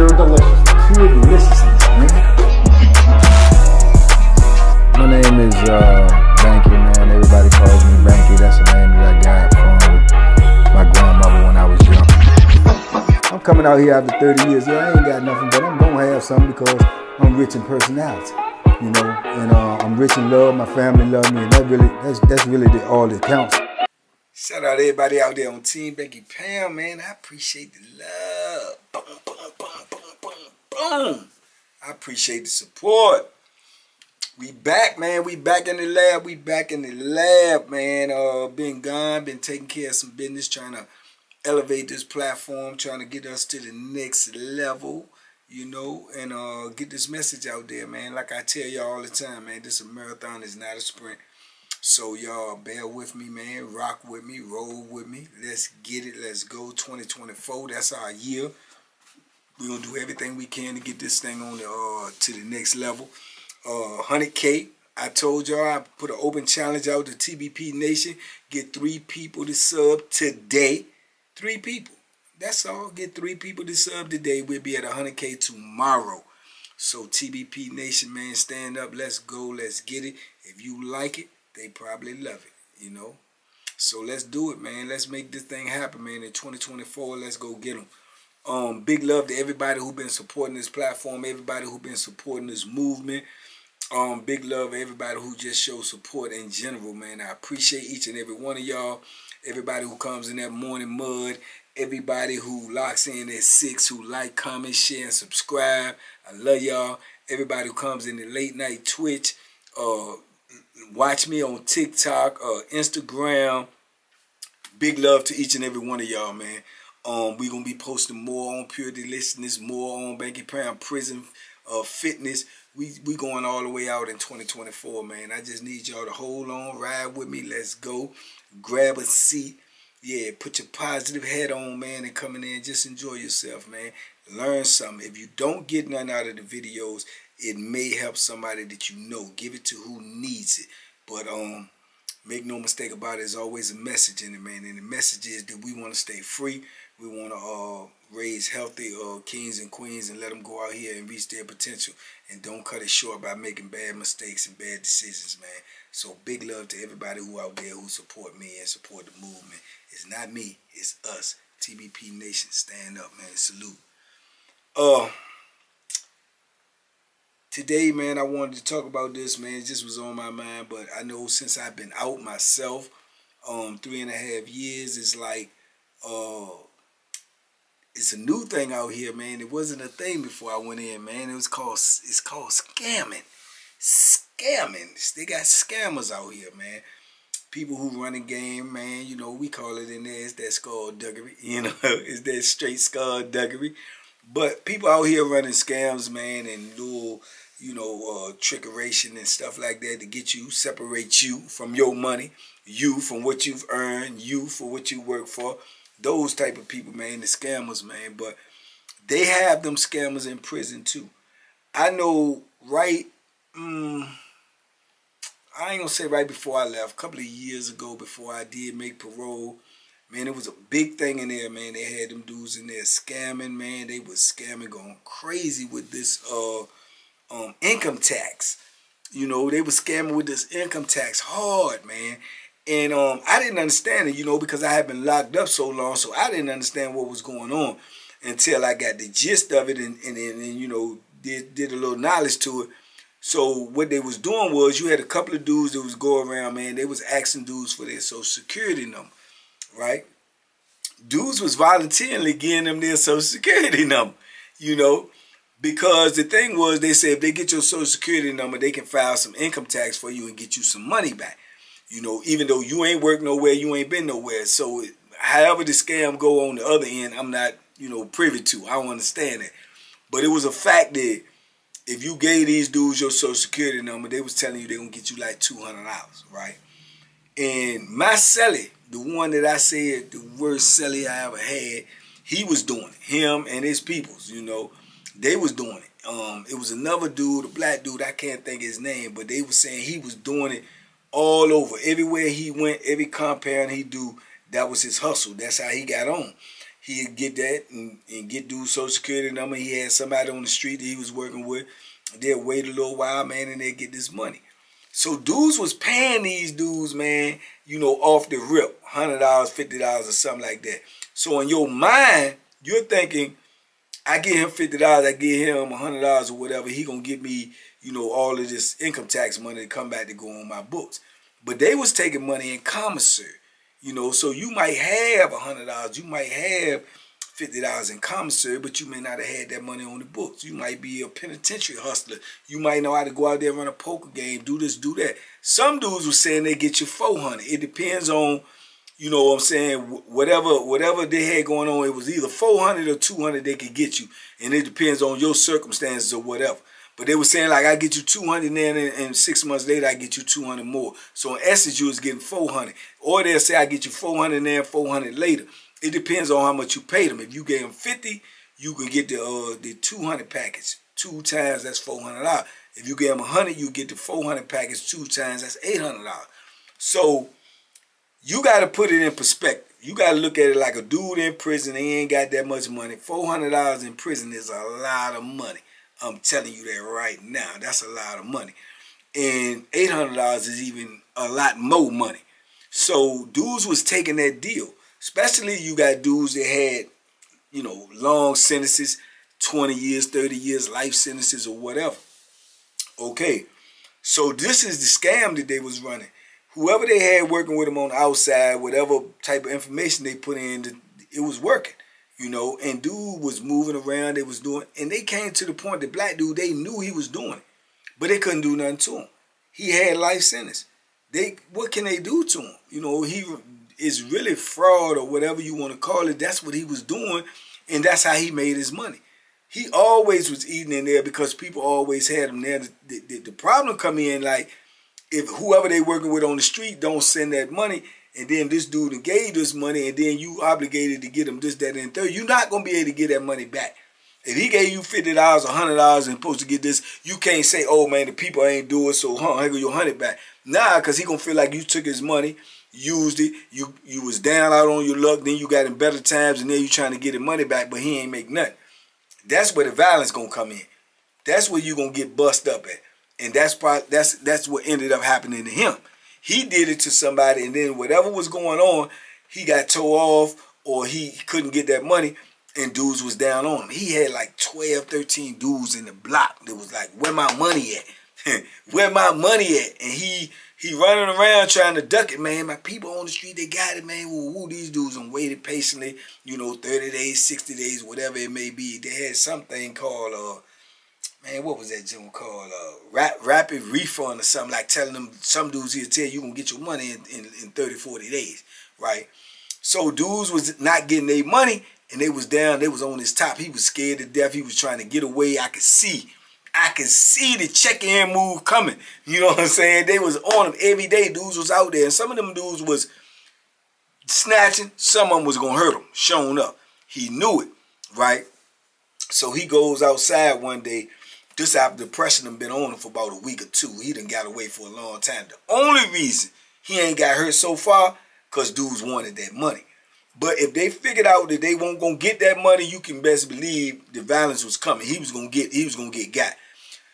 pure deliciousness. Pure deliciousness, man. My name is uh, Banky, man. Everybody calls me Banky. That's the name that I got from my grandmother when I was young. I'm coming out here after 30 years. Yeah, I ain't got nothing, but I'm gonna have something because I'm rich in personality, you know, and uh, I'm rich in love. My family love me, and that really, that's that's really the, all that counts. Shout out everybody out there on Team Banky Pound, man. I appreciate the love. Boom, boom, boom. I appreciate the support. We back, man. We back in the lab. We back in the lab, man. Uh, been gone, been taking care of some business, trying to elevate this platform, trying to get us to the next level, you know, and uh, get this message out there, man. Like I tell y'all all the time, man, this is a marathon, it's not a sprint. So y'all bear with me, man. Rock with me, roll with me. Let's get it. Let's go. 2024. That's our year. We're gonna do everything we can to get this thing on the uh to the next level. Uh 100K. I told y'all I put an open challenge out to TBP Nation. Get three people to sub today. Three people. That's all. Get three people to sub today. We'll be at 100K tomorrow. So TBP Nation, man, stand up. Let's go. Let's get it. If you like it, they probably love it, you know. So let's do it, man. Let's make this thing happen, man. In 2024, let's go get them. Um, big love to everybody who's been supporting this platform, everybody who's been supporting this movement. Um, big love everybody who just shows support in general, man. I appreciate each and every one of y'all. Everybody who comes in that morning mud, everybody who locks in at six, who like, comment, share, and subscribe. I love y'all. Everybody who comes in the late night Twitch, uh, watch me on TikTok, uh, Instagram. Big love to each and every one of y'all, man. Um, we gonna be posting more on pure deliciousness, more on Banky Pound Prison uh, Fitness. We we going all the way out in 2024, man. I just need y'all to hold on, ride with me. Let's go. Grab a seat. Yeah, put your positive head on, man, and come in and just enjoy yourself, man. Learn something. If you don't get nothing out of the videos, it may help somebody that you know. Give it to who needs it. But um, make no mistake about it, there's always a message in it, man. And the message is that we want to stay free. We want to uh, raise healthy uh, kings and queens and let them go out here and reach their potential. And don't cut it short by making bad mistakes and bad decisions, man. So big love to everybody who out there who support me and support the movement. It's not me, it's us. TBP Nation, stand up, man. Salute. Uh, today, man, I wanted to talk about this, man. It just was on my mind, but I know since I've been out myself, um, three and a half years, it's like, uh, it's a new thing out here, man. It wasn't a thing before I went in, man. It was called, it's called scamming. Scamming. They got scammers out here, man. People who run a game, man, you know, we call it in there, it's that skullduggery, you know, it's that straight skullduggery. But people out here running scams, man, and little, you know, uh, trickeration and stuff like that to get you, separate you from your money, you from what you've earned, you for what you work for. Those type of people, man, the scammers, man. But they have them scammers in prison too. I know right, mm, I ain't gonna say right before I left, a couple of years ago before I did make parole, Man, it was a big thing in there, man. They had them dudes in there scamming, man. They was scamming, going crazy with this uh um income tax. You know, they was scamming with this income tax hard, man. And um I didn't understand it, you know, because I had been locked up so long, so I didn't understand what was going on until I got the gist of it and and, and, and you know did did a little knowledge to it. So what they was doing was you had a couple of dudes that was going around, man. They was asking dudes for their social security number right? Dudes was voluntarily giving them their social security number, you know, because the thing was they said if they get your social security number, they can file some income tax for you and get you some money back. You know, even though you ain't worked nowhere, you ain't been nowhere. So however the scam go on the other end, I'm not, you know, privy to. I don't understand it. But it was a fact that if you gave these dudes your social security number, they was telling you they gonna get you like two hundred dollars, right? And my celly, the one that I said the worst celly I ever had, he was doing it. Him and his peoples, you know, they was doing it. Um, it was another dude, a black dude, I can't think his name, but they was saying he was doing it all over. Everywhere he went, every compound he do, that was his hustle. That's how he got on. He'd get that and, and get dude's social security number. He had somebody on the street that he was working with. They'd wait a little while, man, and they'd get this money. So dudes was paying these dudes, man, you know, off the rip, $100, $50 or something like that. So in your mind, you're thinking, I get him $50, I get him $100 or whatever, he gonna give me, you know, all of this income tax money to come back to go on my books. But they was taking money in commissary, you know, so you might have $100, you might have $50 in commissary, but you may not have had that money on the books. You might be a penitentiary hustler. You might know how to go out there and run a poker game, do this, do that. Some dudes were saying they get you 400. It depends on, you know what I'm saying, whatever whatever they had going on, it was either 400 or 200 they could get you. And it depends on your circumstances or whatever. But they were saying like I get you 200 then and, six months later I get you 200 more. So in essence you was getting 400. Or they'll say I get you 400 then 400 later. It depends on how much you paid them. If you gave them 50, you can get the uh, the 200 package. Two times, that's $400. If you gave them 100, you get the 400 package two times, that's $800. So you got to put it in perspective. You got to look at it like a dude in prison. He ain't got that much money. $400 in prison is a lot of money. I'm telling you that right now. That's a lot of money. And $800 is even a lot more money. So dudes was taking that deal. Especially you got dudes that had, you know, long sentences, 20 years, 30 years, life sentences or whatever. Okay. So this is the scam that they was running. Whoever they had working with them on the outside, whatever type of information they put in, it was working. You know, and dude was moving around, they was doing, and they came to the point that black dude, they knew he was doing it, but they couldn't do nothing to him. He had life sentence. They, what can they do to him? You know, he is really fraud or whatever you want to call it. That's what he was doing, and that's how he made his money. He always was eating in there because people always had him there. The, the, the problem come in like if whoever they working with on the street don't send that money, and then this dude gave this money, and then you obligated to get him this, that, and third, you're not gonna be able to get that money back. If he gave you fifty dollars, hundred dollars, and supposed to get this, you can't say, "Oh man, the people ain't doing it, so, huh? I your hundred back." Nah, cause he gonna feel like you took his money used it. You you was down out on your luck. Then you got in better times, and then you trying to get his money back, but he ain't make nothing. That's where the violence gonna come in. That's where you gonna get bust up at, and that's probably, that's that's what ended up happening to him. He did it to somebody, and then whatever was going on, he got towed off, or he couldn't get that money, and dudes was down on him. He had like 12, 13 dudes in the block that was like, "Where my money at? Where my money at?" And he he running around trying to duck it, man. My people on the street, they got it, man. Woo, woo, these dudes and waited patiently, you know, 30 days, 60 days, whatever it may be. They had something called, uh, man, what was that Jim called? Uh, rap, rapid refund or something, like telling them, some dudes here tell you you to get your money in, in, in 30, 40 days, right? So dudes was not getting their money, and they was down, they was on his top. He was scared to death. He was trying to get away. I could see I could see the check in move coming. You know what I'm saying? They was on him every day. Dudes was out there. And some of them dudes was snatching. Some of them was going to hurt him. Showing up. He knew it. Right? So he goes outside one day. This after depression done been on him for about a week or two. He done got away for a long time. The only reason he ain't got hurt so far, because dudes wanted that money. But if they figured out that they weren't gonna get that money, you can best believe the violence was coming. He was gonna get he was gonna get got.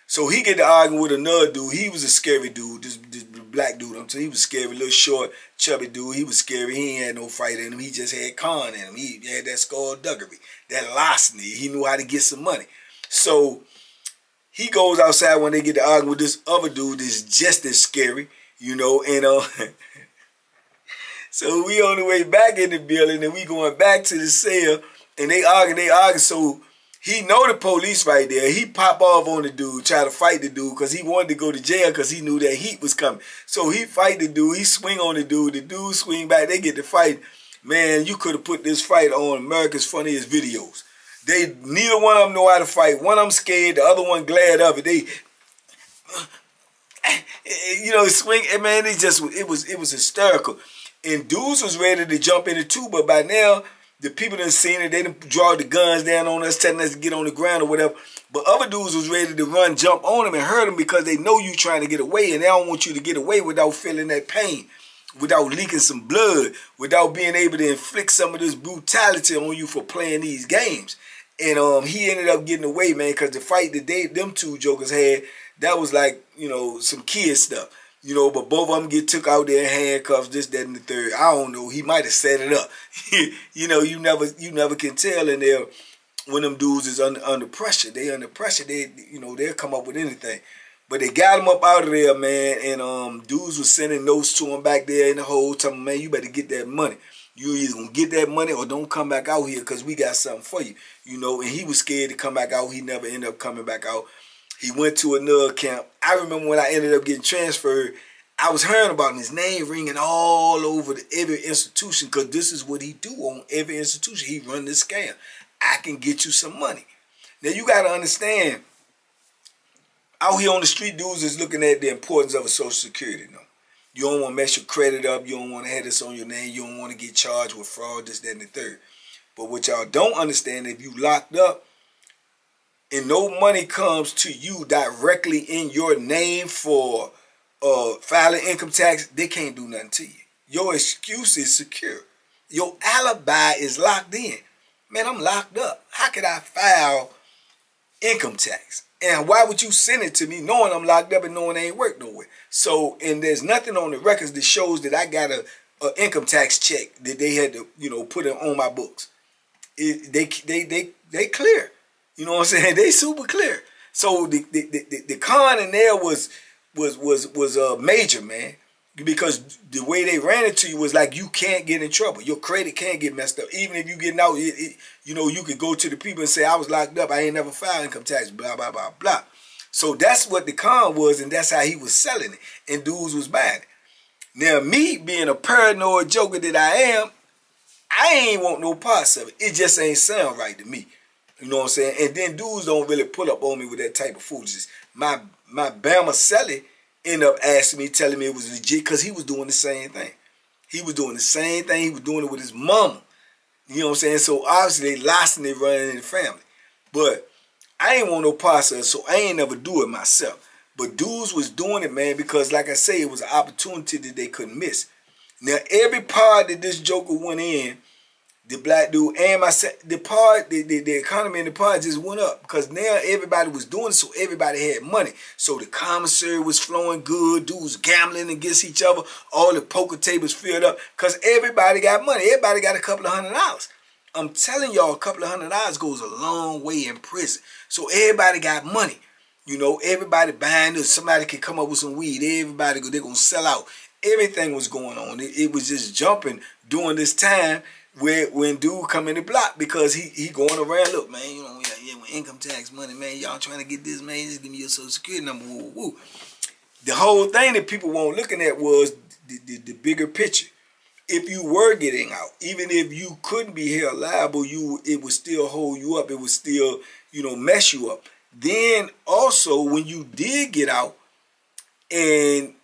So he get to arguing with another dude. He was a scary dude. This, this black dude, I'm telling you, he was scary, little short, chubby dude. He was scary. He ain't had no fight in him. He just had con in him. He had that skullduggery, that larceny. He knew how to get some money. So he goes outside when they get to argue with this other dude that's just as scary, you know, and uh So we on the way back in the building and we going back to the cell and they argue, they argue. So he know the police right there. He pop off on the dude, try to fight the dude because he wanted to go to jail because he knew that heat was coming. So he fight the dude. He swing on the dude. The dude swing back. They get to fight. Man, you could have put this fight on America's Funniest Videos. They neither one of them know how to fight. One of them scared. The other one glad of it. They, you know, swing. Eh, man, it just it was it was hysterical. And dudes was ready to jump in it too, but by now, the people done seen it, they done draw the guns down on us, telling us to get on the ground or whatever. But other dudes was ready to run, jump on them and hurt them because they know you trying to get away and they don't want you to get away without feeling that pain. without leaking some blood, without being able to inflict some of this brutality on you for playing these games. And um, he ended up getting away, man, because the fight that they them two jokers had, that was like, you know, some kid stuff. You know, but both of them get took out there handcuffs, this, that, and the third. I don't know. He might have set it up. you know, you never you never can tell in there when them dudes is under under pressure. They under pressure, they you know, they'll come up with anything. But they got him up out of there, man, and um dudes was sending notes to him back there in the hole, telling him, man, you better get that money. You either gonna get that money or don't come back out here because we got something for you. You know, and he was scared to come back out. He never ended up coming back out. He went to another camp. I remember when I ended up getting transferred, I was hearing about him, his name ringing all over the, every institution because this is what he do on every institution. He run this scam. I can get you some money. Now you got to understand, out here on the street, dudes is looking at the importance of a social security. No, you don't want to mess your credit up. You don't want to have this on your name. You don't want to get charged with fraud, this, that, and the third. But what y'all don't understand, if you locked up and no money comes to you directly in your name for uh, filing income tax, they can't do nothing to you. Your excuse is secure. Your alibi is locked in. Man, I'm locked up. How could I file income tax? And why would you send it to me knowing I'm locked up and knowing I ain't work nowhere? So, and there's nothing on the records that shows that I got a, a income tax check that they had to, you know, put it on my books. It, they, they, they, they clear. You know what I'm saying? They super clear. So the the, the, the con in there was was was was a uh, major man because the way they ran it to you was like you can't get in trouble. Your credit can't get messed up. Even if you getting out, it, it, you know, you could go to the people and say, I was locked up. I ain't never filed income tax, blah, blah, blah, blah. So that's what the con was, and that's how he was selling it. And dudes was buying it. Now, me being a paranoid joker that I am, I ain't want no parts of it. It just ain't sound right to me. You know what I'm saying? And then dudes don't really pull up on me with that type of foolishness. My my Bama celly ended up asking me, telling me it was legit because he was doing the same thing. He was doing the same thing. He was doing it with his mama. You know what I'm saying? So obviously they lost and they running in the family. But I ain't want no it, so I ain't never do it myself. But dudes was doing it, man, because like I say, it was an opportunity that they couldn't miss. Now every part that this Joker went in, the black dude and my the part the, the, the economy in the part just went up because now everybody was doing it so everybody had money. So the commissary was flowing good dudes gambling against each other all the poker tables filled up because everybody got money everybody got a couple of hundred dollars. I'm telling y'all a couple of hundred dollars goes a long way in prison. So everybody got money you know everybody buying this somebody can come up with some weed everybody they're gonna sell out. Everything was going on it, it was just jumping during this time where when dude come in the block because he he going around, look, man, you know, yeah, yeah, with income tax money, man, y'all trying to get this, man, just give me your social security number, woo, woo. The whole thing that people weren't looking at was the, the, the bigger picture. If you were getting out, even if you couldn't be held liable, you it would still hold you up. It would still, you know, mess you up. Then also when you did get out and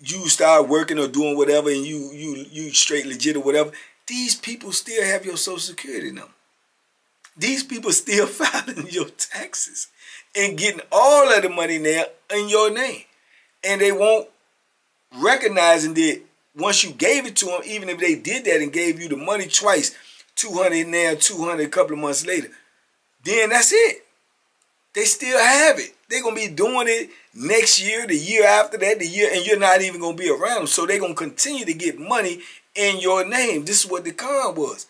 you start working or doing whatever and you you you straight legit or whatever, these people still have your social security number. These people still filing your taxes and getting all of the money now in your name. And they won't recognizing that once you gave it to them, even if they did that and gave you the money twice, 200 now, 200 a couple of months later, then that's it. They still have it. They're to be doing it next year, the year after that, the year, and you're not even to be around So they're to continue to get money in your name. This is what the con was.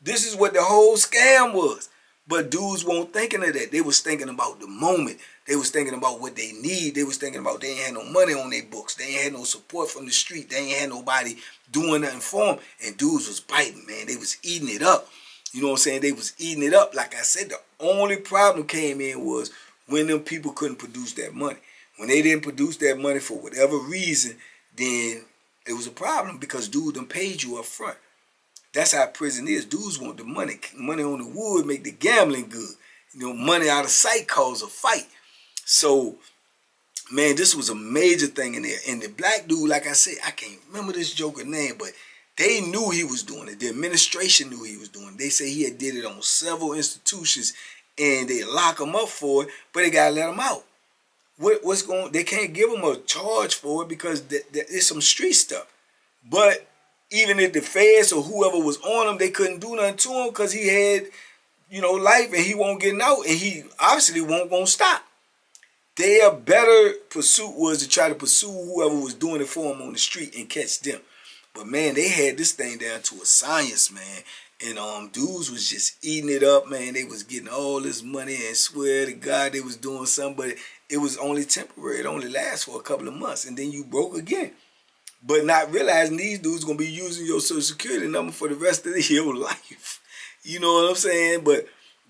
This is what the whole scam was. But dudes weren't thinking of that. They was thinking about the moment. They was thinking about what they need. They was thinking about they ain't had no money on their books. They ain't had no support from the street. They ain't had nobody doing nothing for them. And dudes was biting, man. They was eating it up. You know what I'm saying? They was eating it up. Like I said, the only problem came in was when them people couldn't produce that money. When they didn't produce that money for whatever reason, then it was a problem because dude them paid you up front. That's how prison is. Dudes want the money. Money on the wood make the gambling good. You know, money out of sight cause a fight. So, man, this was a major thing in there. And the black dude, like I said, I can't remember this joker name, but they knew he was doing it. The administration knew he was doing it. They say he had did it on several institutions and they lock them up for it, but they gotta let them out what, what's going they can't give them a charge for it because th- th- it's some street stuff But even if the feds or whoever was on him, they couldn't do nothing to him because he had, you know, life and he won't get out and he obviously won't gonna stop. Their better pursuit was to try to pursue whoever was doing it for him on the street and catch them. But man, they had this thing down to a science, man. And um, dudes was just eating it up, man. They was getting all this money and swear to God they was doing something, but it was only temporary. It only lasts for a couple of months, and then you broke again. But not realizing these dudes gonna be using your social security number for the rest of your life. You know what I'm saying? But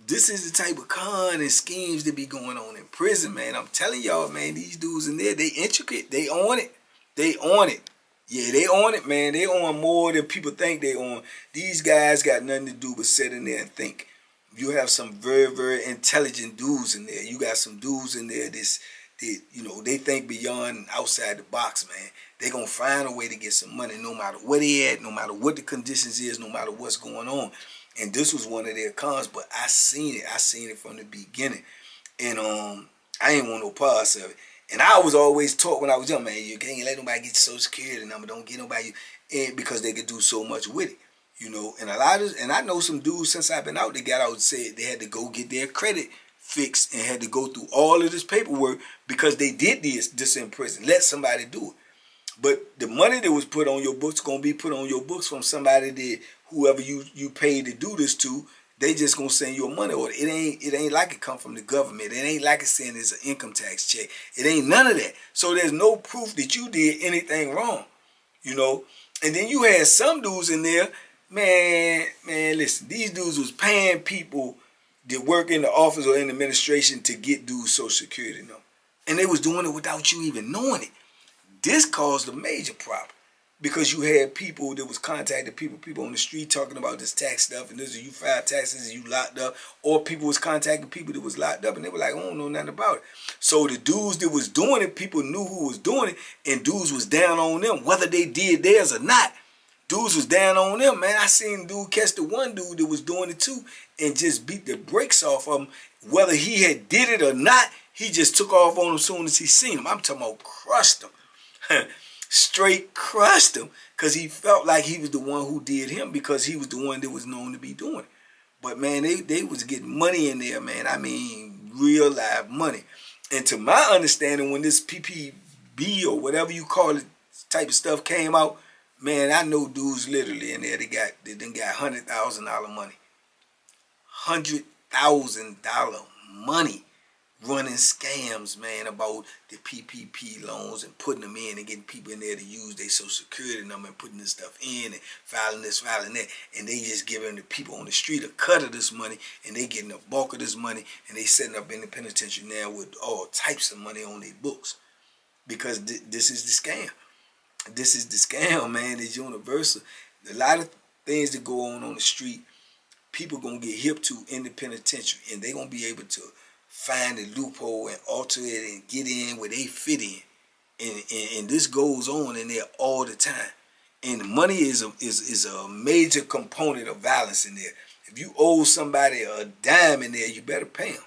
this is the type of con and schemes that be going on in prison, man. I'm telling y'all, man, these dudes in there, they intricate. They on it. They on it. Yeah, they on it, man. They on more than people think they on. These guys got nothing to do but sit in there and think. You have some very, very intelligent dudes in there. You got some dudes in there that's, that, you know, they think beyond outside the box, man. They gonna find a way to get some money no matter where they at, no matter what the conditions is, no matter what's going on. And this was one of their cons, but I seen it. I seen it from the beginning. And um, I ain't want no parts of it. And I was always taught when I was young, man, you can't let nobody get your social security number. Don't get nobody in because they could do so much with it. You know, and a lot of and I know some dudes since I've been out, they got out and said they had to go get their credit fixed and had to go through all of this paperwork because they did this this in prison. Let somebody do it. But the money that was put on your books gonna be put on your books from somebody that whoever you you paid to do this to, they just gonna send you a money order. It ain't it ain't like it come from the government. It ain't like it's saying it's an income tax check. It ain't none of that. So there's no proof that you did anything wrong. You know? And then you had some dudes in there, man, man, listen, these dudes was paying people that work in the office or in the administration to get dudes social security number. And they was doing it without you even knowing it. This caused a major problem because you had people that was contacting people, people on the street talking about this tax stuff, and this is you filed taxes and you locked up, or people was contacting people that was locked up, and they were like, I don't know nothing about it. So the dudes that was doing it, people knew who was doing it, and dudes was down on them, whether they did theirs or not. Dudes was down on them, man. I seen dude catch the one dude that was doing it too, and just beat the brakes off of him, whether he had did it or not. He just took off on him as soon as he seen him. I'm talking about crushed him. straight crushed him because he felt like he was the one who did him because he was the one that was known to be doing it. But man, they, they was getting money in there, man. I mean, real live money. And to my understanding, when this PPP or whatever you call it type of stuff came out, man, I know dudes literally in there they got they done got hundred thousand dollar money. Hundred thousand dollar money running scams, man, about the PPP loans and putting them in and getting people in there to use their social security number and putting this stuff in and filing this, filing that. And they just giving the people on the street a cut of this money and they getting a bulk of this money and they setting up in the penitentiary now with all types of money on their books. Because th this is the scam. This is the scam, man. It's universal. A lot of things that go on on the street, people going to get hip to in the penitentiary and they going to be able to find a loophole and alter it and get in where they fit in. And, and, and this goes on in there all the time. And money is a, is, is a major component of violence in there. If you owe somebody a dime in there, you better pay them.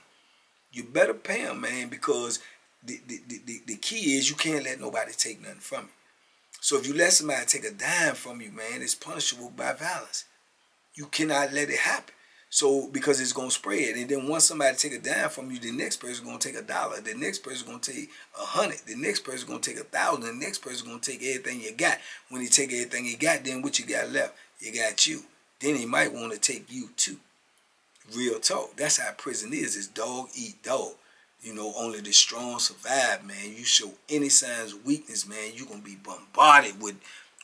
You better pay them, man, because the, the, the, the key is you can't let nobody take nothing from you. So if you let somebody take a dime from you, man, it's punishable by violence. You cannot let it happen. So because it's gonna spread, and then once somebody take a dime from you, the next person gonna take a dollar, the next person gonna take a hundred, the next person gonna take a thousand, the next person gonna take everything you got. When he take everything he got, then what you got left? You got you. Then he might want to take you too. Real talk. That's how prison is. It's dog eat dog. You know, only the strong survive, man. You show any signs of weakness, man, you're gonna be bombarded with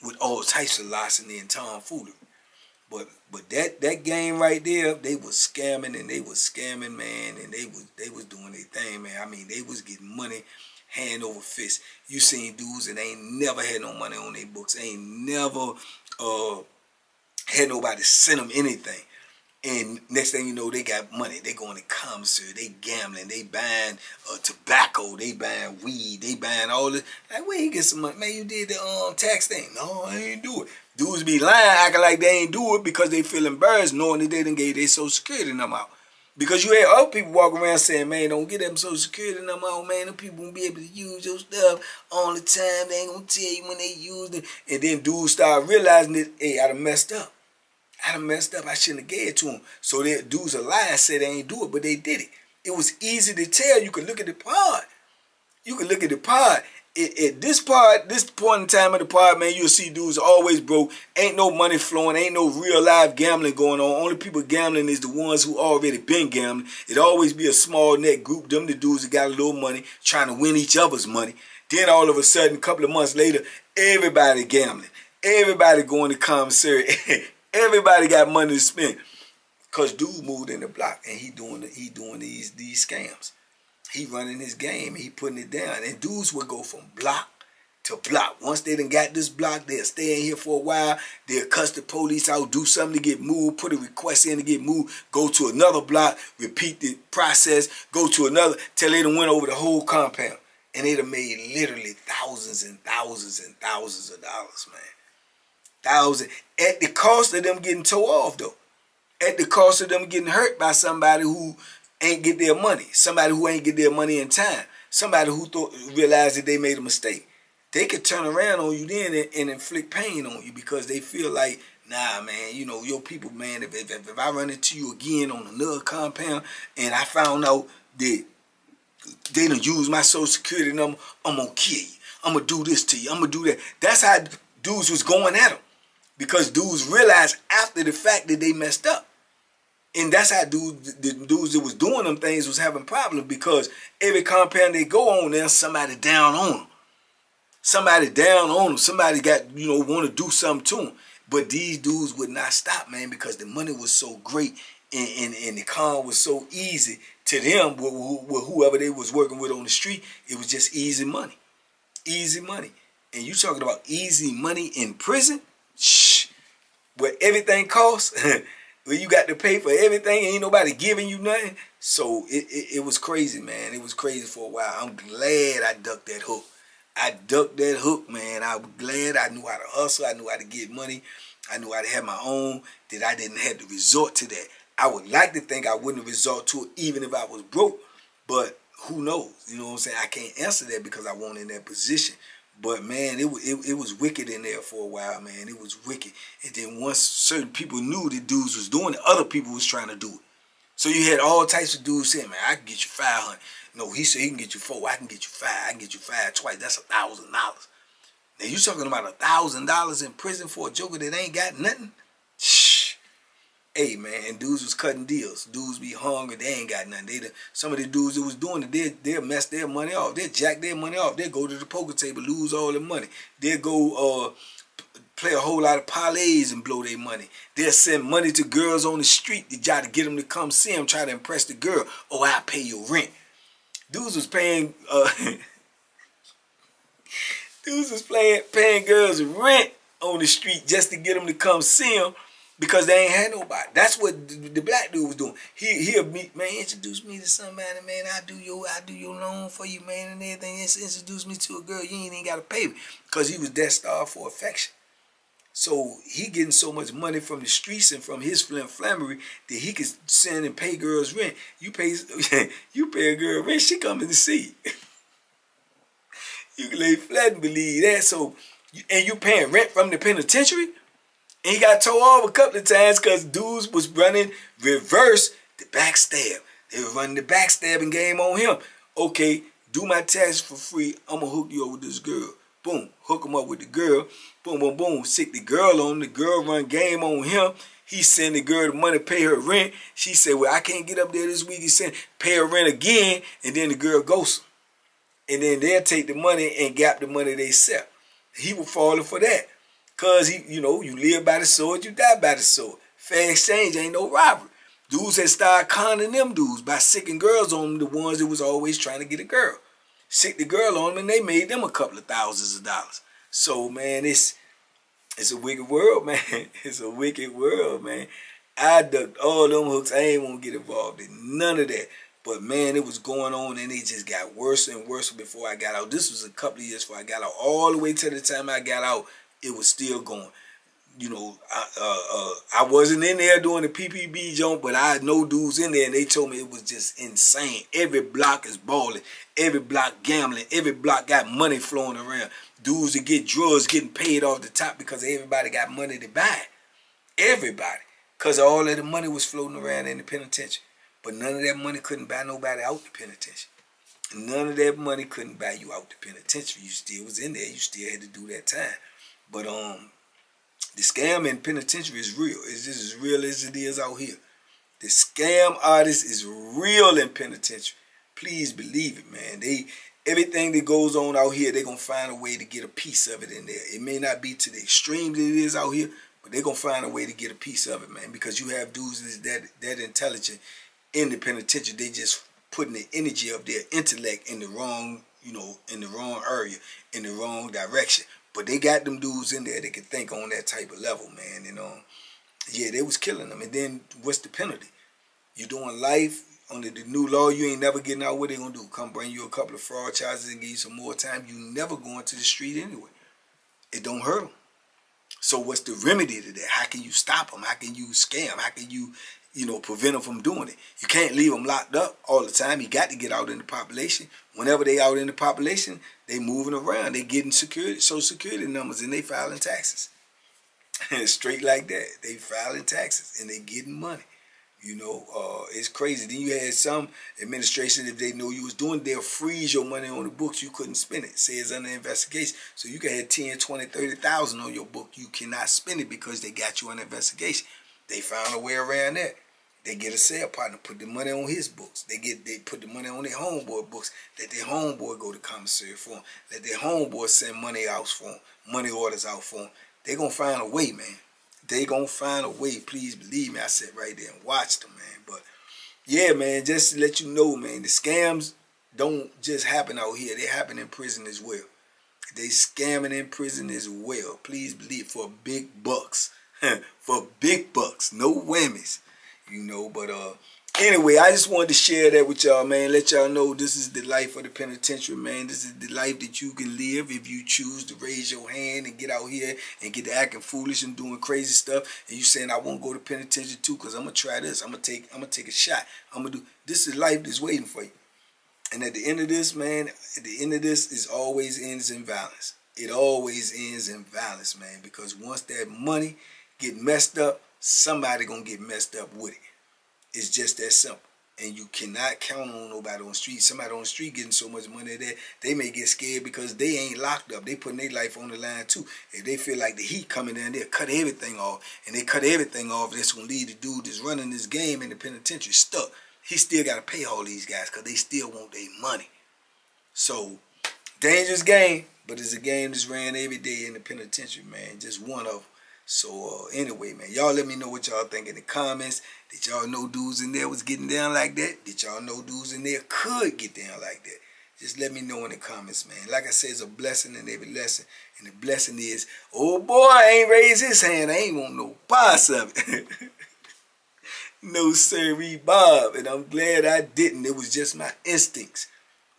with all types of larceny and tomfoolery. But but that that game right there, they was scamming and they was scamming, man, and they was they was doing their thing, man. I mean, they was getting money hand over fist. You seen dudes that ain't never had no money on their books, ain't never uh had nobody send them anything. And next thing you know, they got money. They going to commissary. They gambling. They buying uh, tobacco. They buying weed. They buying all this. Like, where you get some money? Man, you did the um tax thing. No, I ain't do it. Dudes be lying, acting like they ain't do it because they feel embarrassed knowing that they didn't get their social security number out. Because you had other people walking around saying, man, don't get them social security number out, man. Them people won't be able to use your stuff all the time. They ain't gonna tell you when they use it. And then dudes start realizing that, hey, I done messed up. I done messed up. I shouldn't have gave it to them. So that dudes are lying, say they ain't do it, but they did it. It was easy to tell. You could look at the pod. You could look at the pod at, this part, this point in time of the part, man, you'll see dudes always broke. Ain't no money flowing. Ain't no real live gambling going on. Only people gambling is the ones who already been gambling. It always be a small net group. Them the dudes that got a little money trying to win each other's money. Then all of a sudden, a couple of months later, everybody gambling. Everybody going to commissary. everybody got money to spend. Cause dude moved in the block and he doing the, he doing these these scams he running his game. He putting it down. And dudes would go from block to block. Once they done got this block, they'll stay in here for a while. They'll cuss the police out, do something to get moved, put a request in to get moved, go to another block, repeat the process, go to another, till they done went over the whole compound. And they'd have made literally thousands and thousands and thousands of dollars, man. Thousands. At the cost of them getting towed off, though. At the cost of them getting hurt by somebody who ain't get their money. Somebody who ain't get their money in time. Somebody who thought realized that they made a mistake. They could turn around on you then and, and inflict pain on you because they feel like, nah, man, you know, your people, man, if, if, if I run into you again on another compound and I found out that they done use my social security number, I'm gonna kill you. I'm gonna do this to you. I'm gonna do that. That's how dudes was going at them. Because dudes realized after the fact that they messed up. And that's how dudes, the dudes that was doing them things was having problems because every compound they go on, there's somebody down on them. Somebody down on them. Somebody got, you know, want to do something to them. But these dudes would not stop, man, because the money was so great and, and, and the con was so easy to them with, whoever they was working with on the street. It was just easy money. Easy money. And you talking about easy money in prison? Shh. Where everything costs. where you got to pay for everything ain't nobody giving you nothing. So it, it, it, was crazy, man. It was crazy for a while. I'm glad I ducked that hook. I ducked that hook, man. I was glad I knew how to hustle. I knew how to get money. I knew how to have my own, that I didn't have to resort to that. I would like to think I wouldn't resort to it even if I was broke. But who knows? You know what I'm saying? I can't answer that because I wasn't in that position. But man, it, it, it was wicked in there for a while, man. It was wicked. And then once certain people knew the dudes was doing it, other people was trying to do it. So you had all types of dudes saying, man, I can get you 500. No, he said he can get you four. I can get you five. I can get you five twice. That's a thousand dollars. Now you talking about a thousand dollars in prison for a joker that ain't got nothing? Hey man, dudes was cutting deals. Dudes be hungry, they ain't got nothing. They the, some of the dudes that was doing it, they they'll mess their money off. They jack their money off. They go to the poker table, lose all their money. They go uh play a whole lot of parlays and blow their money. They'll send money to girls on the street to try to get them to come see them, try to impress the girl. Oh, I'll pay your rent. Dudes was paying uh dudes was playing paying girls rent on the street just to get them to come see them because they ain't had nobody. That's what the, black dude was doing. He he'll meet man, introduce me to somebody, man. I do your I do your loan for you, man, and everything. Introduce me to a girl. You ain't even gotta pay me because he was that star for affection. So he getting so much money from the streets and from his flammery that he could send and pay girls rent. You pay you pay a girl rent, she coming to see. you can lay flat and believe that. So and you paying rent from the penitentiary. And he got towed off a couple of times because dudes was running reverse the backstab. They were running the backstabbing game on him. Okay, do my test for free. I'm going to hook you up with this girl. Boom, hook him up with the girl. Boom, boom, boom. Sick the girl on. The girl run game on him. He send the girl the money, pay her rent. She said, well, I can't get up there this week. He said, pay her rent again. And then the girl goes. And then they'll take the money and gap the money they sell. He was falling for that. Cause he, you know, you live by the sword, you die by the sword. Fair exchange ain't no robbery. Dudes had started conning them dudes by sicking girls on them, the ones that was always trying to get a girl. Sick the girl on them and they made them a couple of thousands of dollars. So man, it's it's a wicked world, man. It's a wicked world, man. I ducked all them hooks. I ain't want to get involved in none of that. But man, it was going on and it just got worse and worse before I got out. This was a couple of years before I got out. All the way to the time I got out, it was still going. you know, I, uh, uh, I wasn't in there doing the PPP jump, but I had no dudes in there, and they told me it was just insane. Every block is balling, every block gambling, every block got money flowing around. Dudes that get drugs getting paid off the top because everybody got money to buy. Everybody, because all of the money was floating around in the penitentiary, but none of that money couldn't buy nobody out the penitentiary. None of that money couldn't buy you out the penitentiary. You still was in there. You still had to do that time. But um, the scam in penitentiary is real. It's just as real as it is out here. The scam artist is real in penitentiary. Please believe it, man. They everything that goes on out here, they're gonna find a way to get a piece of it in there. It may not be to the extreme that it is out here, but they're gonna find a way to get a piece of it, man. Because you have dudes that that intelligent in the penitentiary, they just putting the energy of their intellect in the wrong, you know, in the wrong area, in the wrong direction. But they got them dudes in there that can think on that type of level, man. You know, yeah, they was killing them. And then what's the penalty? You doing life under the new law, you ain't never getting out. What they gonna do? Come bring you a couple of fraud charges and give you some more time. You never going to the street anyway. It don't hurt them. So what's the remedy to that? How can you stop them? How can you scam? How can you, you know, prevent them from doing it? You can't leave them locked up all the time. You got to get out in the population. Whenever they out in the population, they moving around. They getting security, social security numbers, and they filing taxes. Straight like that. They filing taxes and they getting money. You know, uh, it's crazy. Then you had some administration, if they know you was doing, they'll freeze your money on the books. You couldn't spend it. Say it's under investigation. So you can have 10, 20, 30,000 on your book. You cannot spend it because they got you under investigation. They found a way around that. They get a sale partner, put the money on his books. They get they put the money on their homeboy books. Let their homeboy go to commissary for them. Let their homeboy send money out for them, money orders out for them. They gonna find a way, man. They gonna find a way. Please believe me. I sat right there and watched them, man. But yeah, man, just to let you know, man, the scams don't just happen out here. They happen in prison as well. They scamming in prison as well. Please believe for big bucks. for big bucks. No whammies. You know, but uh anyway, I just wanted to share that with y'all, man. Let y'all know this is the life of the penitentiary, man. This is the life that you can live if you choose to raise your hand and get out here and get to acting foolish and doing crazy stuff. And you saying I won't go to penitentiary too, cause I'm gonna try this. I'm gonna take. I'm gonna take a shot. I'm gonna do. This is life that's waiting for you. And at the end of this, man, at the end of this, is always ends in violence. It always ends in violence, man. Because once that money get messed up, somebody gonna get messed up with it. It's just that simple. And you cannot count on nobody on the street. Somebody on the street getting so much money that they may get scared because they ain't locked up. They putting their life on the line too. If they feel like the heat coming down, they'll cut everything off. And they cut everything off. That's gonna leave the dude that's running this game in the penitentiary stuck. He still gotta pay all these guys because they still want their money. So dangerous game, but it's a game that's ran every day in the penitentiary, man. Just one of them. So uh, anyway, man, y'all let me know what y'all think in the comments. Did y'all know dudes in there was getting down like that? Did y'all know dudes in there could get down like that? Just let me know in the comments, man. Like I said, it's a blessing in every lesson. And the blessing is, oh boy, I ain't raised his hand. I ain't want no parts of it. no sirree, Bob. And I'm glad I didn't. It was just my instincts.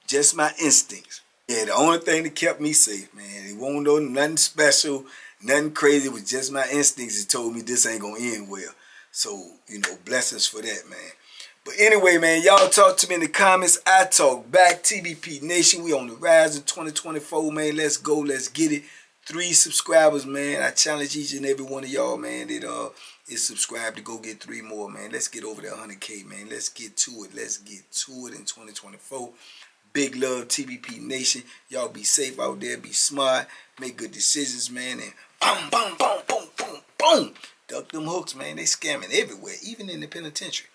Just my instincts. Yeah, the only thing that kept me safe, man. It won't know nothing special. Nothing crazy. It was just my instincts that told me this ain't going to end well. So, you know, blessings for that, man. But anyway, man, y'all talk to me in the comments. I talk back. TBP Nation, we on the rise in 2024, man. Let's go. Let's get it. Three subscribers, man. I challenge each and every one of y'all, man, that uh is subscribed to go get three more, man. Let's get over that 100K, man. Let's get to it. Let's get to it in 2024. Big love, TBP Nation. Y'all be safe out there. Be smart. Make good decisions, man. And boom, boom, boom, boom, boom, boom. Duck them hooks, man. They scamming everywhere, even in the penitentiary.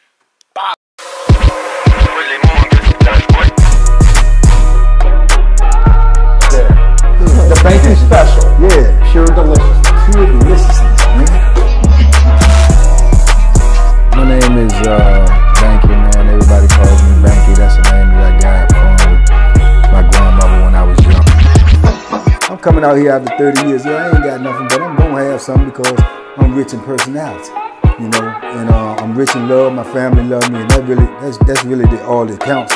The bacon special. Yeah. Pure delicious. Pure deliciousness, man. My name is uh, coming out here after 30 years. Yeah, I ain't got nothing, but I'm gonna have something because I'm rich in personality. You know, and uh, I'm rich in love. My family love me, and that really, that's that's really the, all that counts.